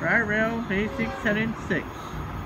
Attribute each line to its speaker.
Speaker 1: Right rail, A676.